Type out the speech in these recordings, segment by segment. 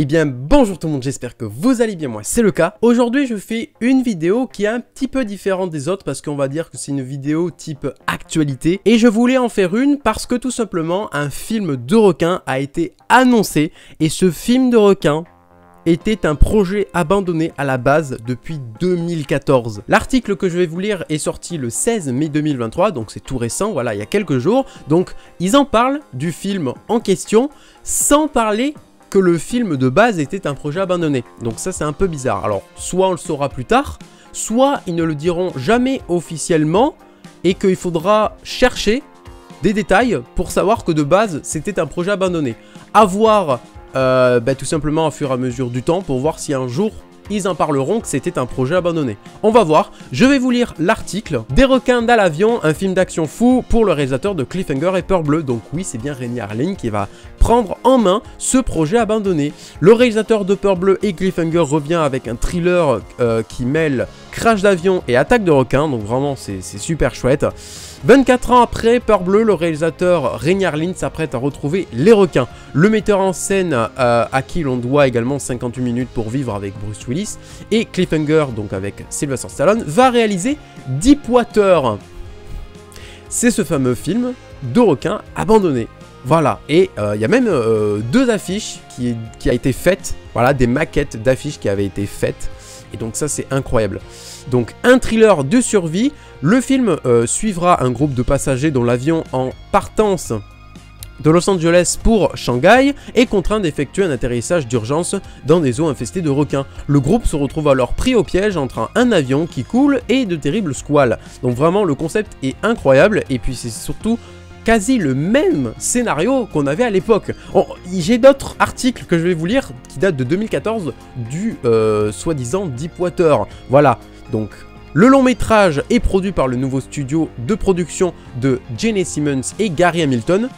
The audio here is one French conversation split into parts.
Eh bien bonjour tout le monde, j'espère que vous allez bien, moi c'est le cas. Aujourd'hui je fais une vidéo qui est un petit peu différente des autres parce qu'on va dire que c'est une vidéo type actualité. Et je voulais en faire une parce que tout simplement un film de requin a été annoncé et ce film de requin était un projet abandonné à la base depuis 2014. L'article que je vais vous lire est sorti le 16 mai 2023, donc c'est tout récent, voilà, il y a quelques jours. Donc ils en parlent du film en question sans parler que le film de base était un projet abandonné. Donc ça c'est un peu bizarre. Alors soit on le saura plus tard, soit ils ne le diront jamais officiellement et qu'il faudra chercher des détails pour savoir que de base c'était un projet abandonné. A voir euh, bah, tout simplement au fur et à mesure du temps pour voir si un jour ils en parleront que c'était un projet abandonné. On va voir, je vais vous lire l'article. Des requins dans l'avion, un film d'action fou pour le réalisateur de Cliffhanger et Peur Bleu. Donc oui, c'est bien Rémi Harling qui va prendre en main ce projet abandonné. Le réalisateur de Peur Bleu et Cliffhanger revient avec un thriller euh, qui mêle crash d'avion et attaque de requins. Donc vraiment, c'est super chouette. 24 ans après Peur Bleu, le réalisateur Reynard Lynn s'apprête à retrouver les requins. Le metteur en scène euh, à qui l'on doit également 58 minutes pour vivre avec Bruce Willis et Cliffhanger, donc avec Sylvester Stallone, va réaliser Deepwater. C'est ce fameux film de requins abandonné. Voilà, et euh, il y a même euh, deux affiches qui, qui a été faites, voilà, des maquettes d'affiches qui avaient été faites, et donc ça c'est incroyable. Donc un thriller de survie, le film euh, suivra un groupe de passagers dont l'avion en partance de Los Angeles pour Shanghai est contraint d'effectuer un atterrissage d'urgence dans des eaux infestées de requins. Le groupe se retrouve alors pris au piège entre un avion qui coule et de terribles squales. Donc vraiment le concept est incroyable et puis c'est surtout quasi le même scénario qu'on avait à l'époque. J'ai d'autres articles que je vais vous lire qui datent de 2014 du euh, soi-disant Deepwater. Voilà, donc le long métrage est produit par le nouveau studio de production de Jenny Simmons et Gary Hamilton.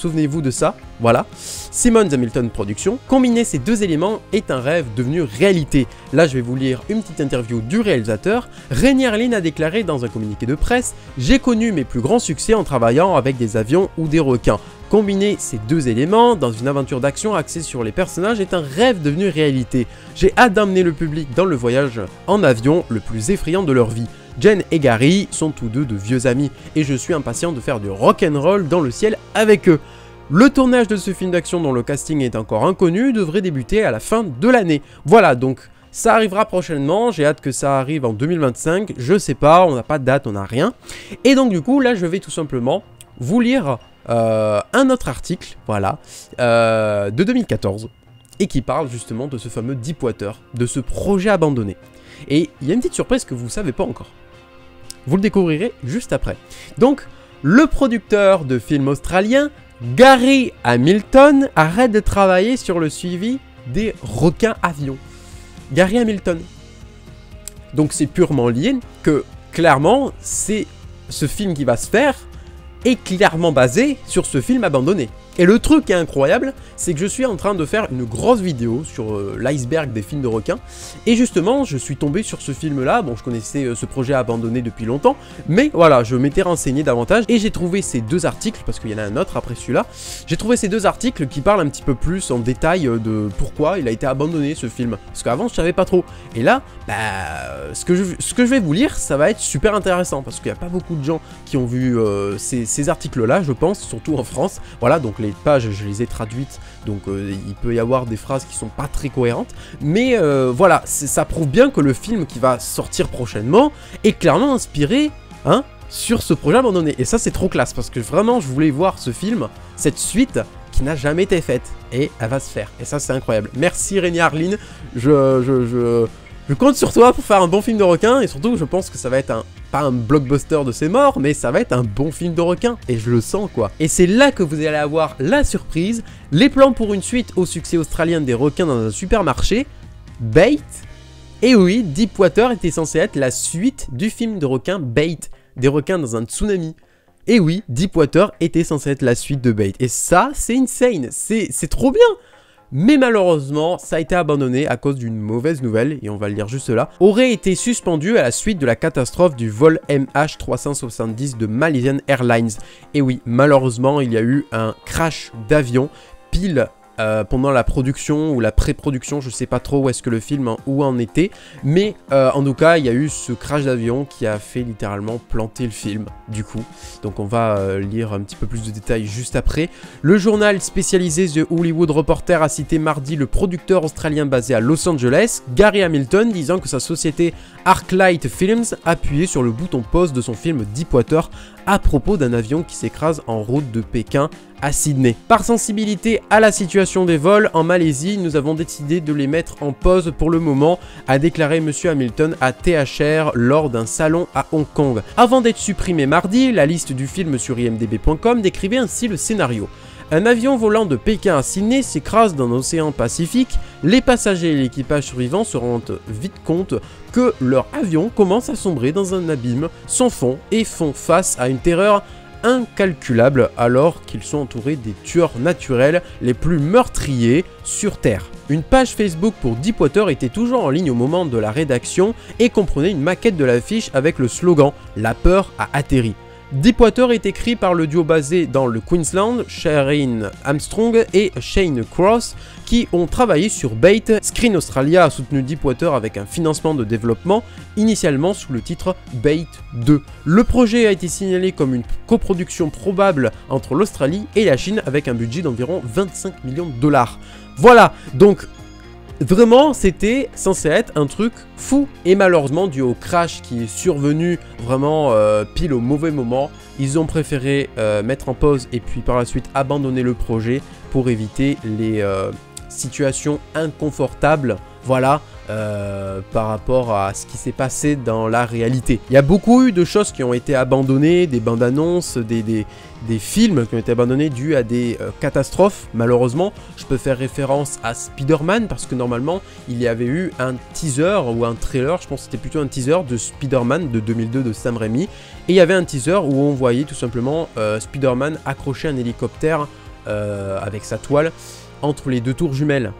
Souvenez-vous de ça, voilà. Simmons Hamilton Productions. Combiner ces deux éléments est un rêve devenu réalité. Là, je vais vous lire une petite interview du réalisateur. Rainier Lynn a déclaré dans un communiqué de presse J'ai connu mes plus grands succès en travaillant avec des avions ou des requins. Combiner ces deux éléments dans une aventure d'action axée sur les personnages est un rêve devenu réalité. J'ai hâte d'emmener le public dans le voyage en avion le plus effrayant de leur vie. Jen et Gary sont tous deux de vieux amis et je suis impatient de faire du rock'n'roll dans le ciel avec eux. Le tournage de ce film d'action dont le casting est encore inconnu devrait débuter à la fin de l'année. Voilà donc ça arrivera prochainement, j'ai hâte que ça arrive en 2025, je sais pas, on n'a pas de date, on n'a rien. Et donc du coup là je vais tout simplement vous lire euh, un autre article, voilà, euh, de 2014, et qui parle justement de ce fameux Deepwater, de ce projet abandonné. Et il y a une petite surprise que vous ne savez pas encore. Vous le découvrirez juste après. Donc, le producteur de films australien, Gary Hamilton, arrête de travailler sur le suivi des requins avions. Gary Hamilton. Donc c'est purement lié que clairement c'est ce film qui va se faire est clairement basé sur ce film abandonné. Et le truc qui est incroyable, c'est que je suis en train de faire une grosse vidéo sur euh, l'iceberg des films de requins. Et justement, je suis tombé sur ce film-là. Bon, je connaissais euh, ce projet abandonné depuis longtemps. Mais voilà, je m'étais renseigné davantage. Et j'ai trouvé ces deux articles, parce qu'il y en a un autre après celui-là. J'ai trouvé ces deux articles qui parlent un petit peu plus en détail euh, de pourquoi il a été abandonné ce film. Parce qu'avant, je savais pas trop. Et là, bah, ce, que je, vais vous lire, ça va être super intéressant. Parce qu'il n'y a pas beaucoup de gens qui ont vu ces articles-là, je pense, surtout en France. Voilà, donc les pages, je les ai traduites, donc euh, il peut y avoir des phrases qui sont pas très cohérentes. Mais euh, voilà, ça prouve bien que le film qui va sortir prochainement est clairement inspiré hein, sur ce projet abandonné. Et ça, c'est trop classe, parce que vraiment, je voulais voir ce film, cette suite qui n'a jamais été faite. Et elle va se faire. Et ça, c'est incroyable. Merci Rémi Arline. Je, je, je, je compte sur toi pour faire un bon film de requin. Et surtout, je pense que ça va être un pas un blockbuster de ses morts, mais ça va être un bon film de requin, et je le sens quoi. Et c'est là que vous allez avoir la surprise, les plans pour une suite au succès australien des requins dans un supermarché, Bait, et oui, Deepwater était censé être la suite du film de requin Bait, des requins dans un tsunami. Et oui, Deepwater était censé être la suite de Bait. Et ça, c'est insane, c'est trop bien mais malheureusement, ça a été abandonné à cause d'une mauvaise nouvelle, et on va le lire juste là, aurait été suspendu à la suite de la catastrophe du vol MH370 de Malaysian Airlines. Et oui, malheureusement, il y a eu un crash d'avion pile euh, pendant la production ou la pré-production, je sais pas trop où est-ce que le film en était, mais euh, en tout cas, il y a eu ce crash d'avion qui a fait littéralement planter le film, du coup. Donc on va euh, lire un petit peu plus de détails juste après. Le journal spécialisé The Hollywood Reporter a cité mardi le producteur australien basé à Los Angeles, Gary Hamilton, disant que sa société Arclight Films appuyait sur le bouton pause de son film Deepwater à propos d'un avion qui s'écrase en route de Pékin à Sydney. Par sensibilité à la situation des vols en Malaisie, nous avons décidé de les mettre en pause pour le moment, a déclaré M. Hamilton à THR lors d'un salon à Hong Kong. Avant d'être supprimé mardi, la liste du film sur imdb.com décrivait ainsi le scénario. Un avion volant de Pékin à Sydney s'écrase dans l'océan Pacifique, les passagers et l'équipage survivant se rendent vite compte que leur avion commence à sombrer dans un abîme sans fond et font face à une terreur incalculable alors qu'ils sont entourés des tueurs naturels les plus meurtriers sur Terre. Une page Facebook pour Deepwater était toujours en ligne au moment de la rédaction et comprenait une maquette de l'affiche avec le slogan « La peur a atterri ». Deepwater est écrit par le duo basé dans le Queensland, Sharon Armstrong et Shane Cross, qui ont travaillé sur Bait. Screen Australia a soutenu Deepwater avec un financement de développement, initialement sous le titre Bait 2. Le projet a été signalé comme une coproduction probable entre l'Australie et la Chine avec un budget d'environ 25 millions de dollars. Voilà, donc Vraiment, c'était censé être un truc fou. Et malheureusement, dû au crash qui est survenu vraiment euh, pile au mauvais moment, ils ont préféré euh, mettre en pause et puis par la suite abandonner le projet pour éviter les euh, situations inconfortables. Voilà, par rapport à ce qui s'est passé dans la réalité. Il y a beaucoup eu de choses qui ont été abandonnées, des bandes annonces, des, films qui ont été abandonnés dû à des euh, catastrophes, malheureusement. Je peux faire référence à Spider-Man parce que normalement, il y avait eu un teaser ou un trailer, je pense que c'était plutôt un teaser de Spider-Man de 2002 de Sam Raimi. Et il y avait un teaser où on voyait tout simplement euh, Spider-Man accrocher un hélicoptère euh, avec sa toile entre les deux tours jumelles.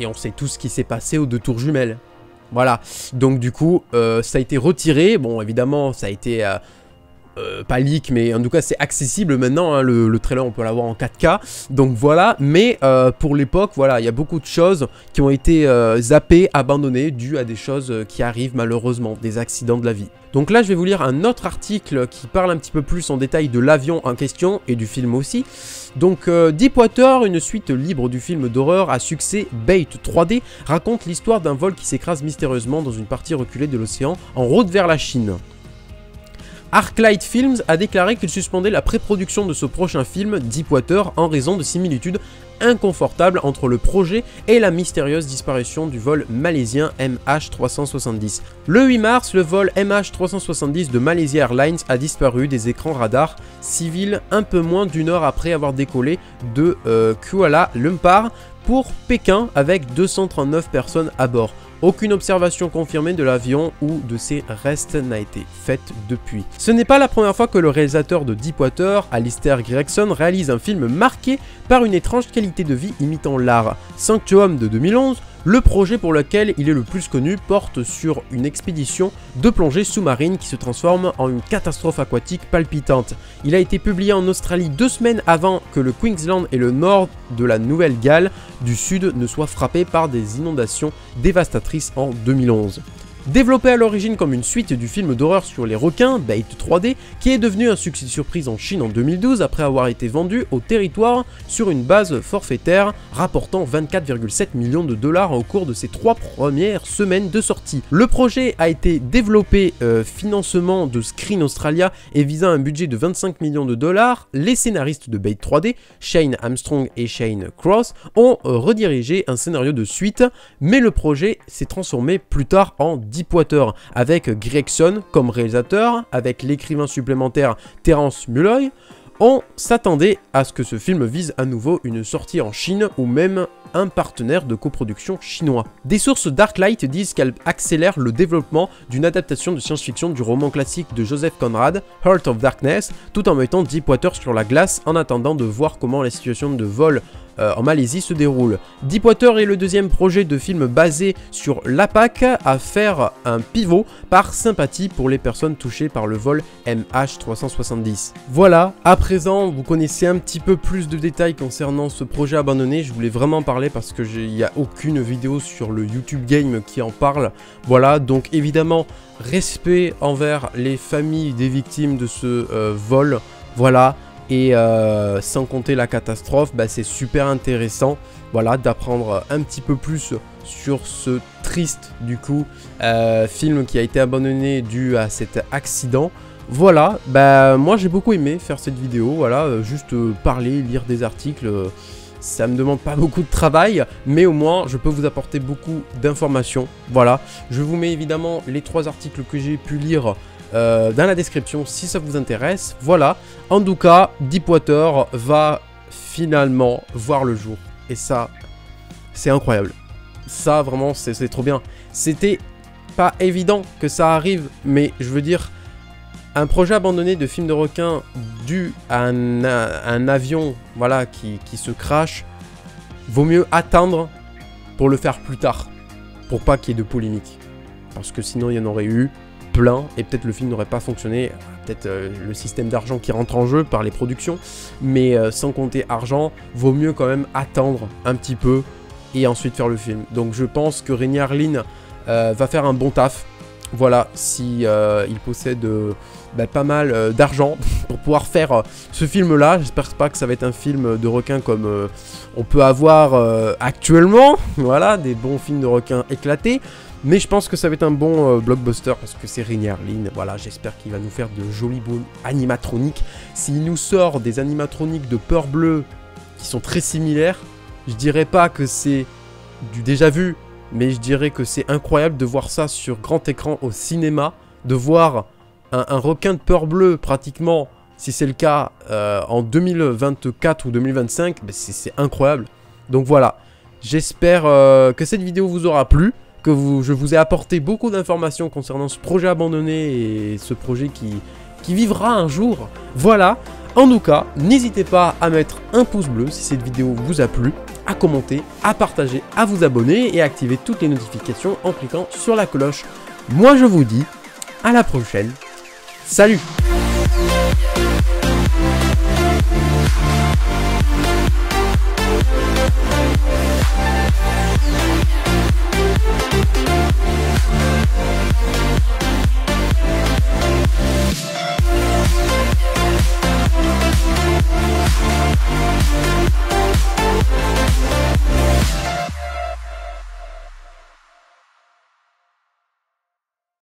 Et on sait tout ce qui s'est passé aux deux tours jumelles. Voilà, donc du coup, ça a été retiré. Bon, évidemment, ça a été euh, pas leak, mais en tout cas c'est accessible maintenant, hein, le, trailer on peut l'avoir en 4K, donc voilà, mais euh, pour l'époque, voilà, il y a beaucoup de choses qui ont été euh, zappées, abandonnées, dues à des choses qui arrivent malheureusement, des accidents de la vie. Donc là je vais vous lire un autre article qui parle un petit peu plus en détail de l'avion en question et du film aussi. Donc Deepwater, une suite libre du film d'horreur à succès Bait 3D, raconte l'histoire d'un vol qui s'écrase mystérieusement dans une partie reculée de l'océan en route vers la Chine. Arclight Films a déclaré qu'il suspendait la pré-production de ce prochain film, Deepwater, en raison de similitudes inconfortables entre le projet et la mystérieuse disparition du vol malaisien MH370. Le 8 mars, le vol MH370 de Malaysia Airlines a disparu des écrans radars civils un peu moins d'une heure après avoir décollé de euh, Kuala Lumpur pour Pékin avec 239 personnes à bord. Aucune observation confirmée de l'avion ou de ses restes n'a été faite depuis. Ce n'est pas la première fois que le réalisateur de Deepwater, Alistair Gregson, réalise un film marqué par une étrange qualité de vie imitant l'art. Sanctuum de 2011 le projet pour lequel il est le plus connu porte sur une expédition de plongée sous-marine qui se transforme en une catastrophe aquatique palpitante. Il a été publié en Australie deux semaines avant que le Queensland et le nord de la Nouvelle-Galles du Sud ne soient frappés par des inondations dévastatrices en 2011. Développé à l'origine comme une suite du film d'horreur sur les requins, Bait 3D, qui est devenu un succès surprise en Chine en 2012 après avoir été vendu au territoire sur une base forfaitaire rapportant 24,7 millions de dollars au cours de ses trois premières semaines de sortie. Le projet a été développé euh, financement de Screen Australia et visant un budget de 25 millions de dollars. Les scénaristes de Bait 3D, Shane Armstrong et Shane Cross, ont euh, redirigé un scénario de suite, mais le projet s'est transformé plus tard en Deepwater avec Gregson comme réalisateur, avec l'écrivain supplémentaire Terence Mulloy, on s'attendait à ce que ce film vise à nouveau une sortie en Chine ou même un partenaire de coproduction chinois. Des sources Darklight disent qu'elle accélère le développement d'une adaptation de science-fiction du roman classique de Joseph Conrad, Heart of Darkness, tout en mettant Deepwater sur la glace en attendant de voir comment la situation de vol euh, en Malaisie se déroule. Deepwater est le deuxième projet de film basé sur l'APAC à faire un pivot par sympathie pour les personnes touchées par le vol MH370. Voilà, à présent vous connaissez un petit peu plus de détails concernant ce projet abandonné, je voulais vraiment parler parce que il n'y a aucune vidéo sur le YouTube Game qui en parle. Voilà, donc évidemment respect envers les familles des victimes de ce euh, vol. Voilà, et euh, sans compter la catastrophe, bah, c'est super intéressant voilà, d'apprendre un petit peu plus sur ce triste du coup euh, film qui a été abandonné dû à cet accident. Voilà, bah moi j'ai beaucoup aimé faire cette vidéo, voilà, juste parler, lire des articles, ça me demande pas beaucoup de travail, mais au moins je peux vous apporter beaucoup d'informations, voilà. Je vous mets évidemment les trois articles que j'ai pu lire euh, dans la description si ça vous intéresse. Voilà, en tout cas, Deepwater va finalement voir le jour. Et ça, c'est incroyable. Ça, vraiment, c'est trop bien. C'était pas évident que ça arrive, mais je veux dire, un projet abandonné de film de requin dû à un, avion qui se crache, vaut mieux attendre pour le faire plus tard, pour pas qu'il y ait de polémique. Parce que sinon, il y en aurait eu plein et peut-être le film n'aurait pas fonctionné. Peut-être euh, le système d'argent qui rentre en jeu par les productions, mais euh, sans compter argent, vaut mieux quand même attendre un petit peu et ensuite faire le film. Donc je pense que Rémi Arline euh, va faire un bon taf. Voilà, si il possède bah, pas mal d'argent pour pouvoir faire ce film-là. J'espère pas que ça va être un film de requin comme on peut avoir actuellement. Voilà, des bons films de requins éclatés. Mais je pense que ça va être un bon euh, blockbuster parce que c'est Rainier Lynn. Voilà, j'espère qu'il va nous faire de jolis bons animatroniques. S'il nous sort des animatroniques de peur bleue qui sont très similaires, je dirais pas que c'est du déjà vu, mais je dirais que c'est incroyable de voir ça sur grand écran au cinéma, de voir un, requin de peur bleue pratiquement, si c'est le cas, euh, en 2024 ou 2025, ben c'est incroyable. Donc voilà, j'espère euh, que cette vidéo vous aura plu que je vous ai apporté beaucoup d'informations concernant ce projet abandonné et ce projet qui, qui vivra un jour. Voilà, en tout cas, n'hésitez pas à mettre un pouce bleu si cette vidéo vous a plu, à commenter, à partager, à vous abonner et à activer toutes les notifications en cliquant sur la cloche. Moi je vous dis à la prochaine. Salut